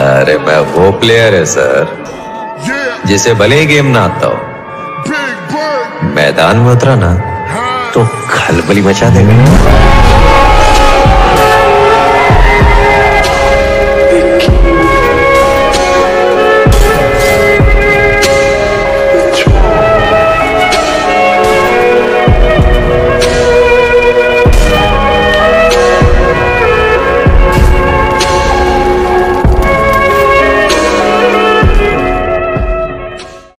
अरे मैं वो प्लेयर है सर जिसे भले ही गेम ना आता हो। मैदान में उतरा ना तो खलबली मचा देगा।